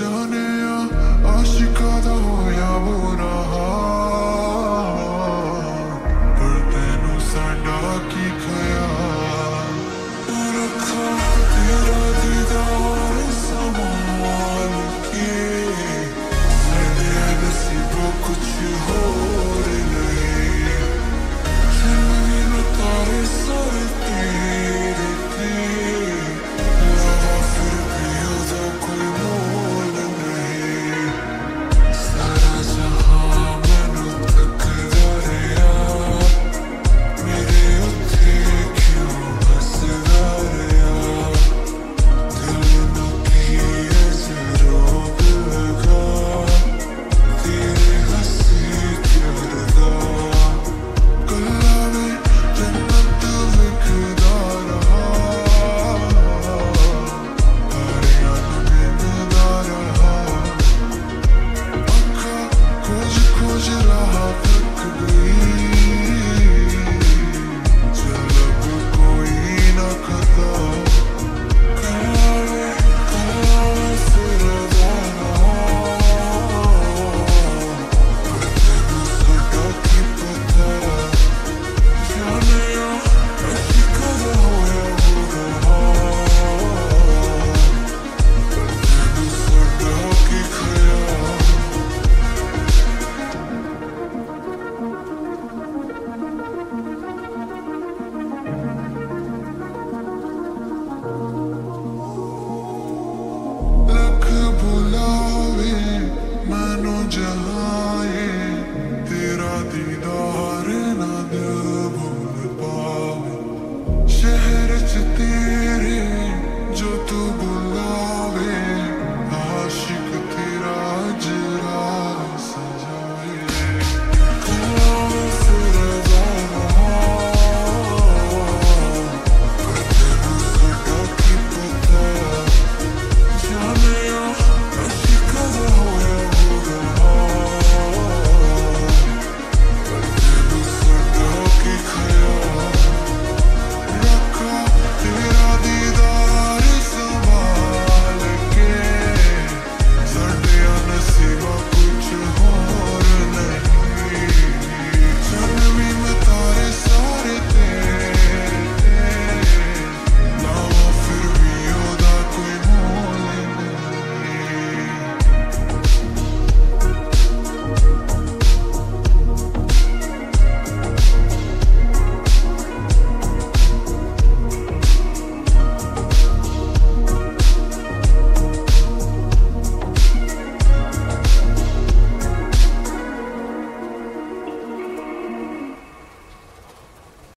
Johnny. दोनों तेरा दीदार ना दिल भूल शहर च तेरे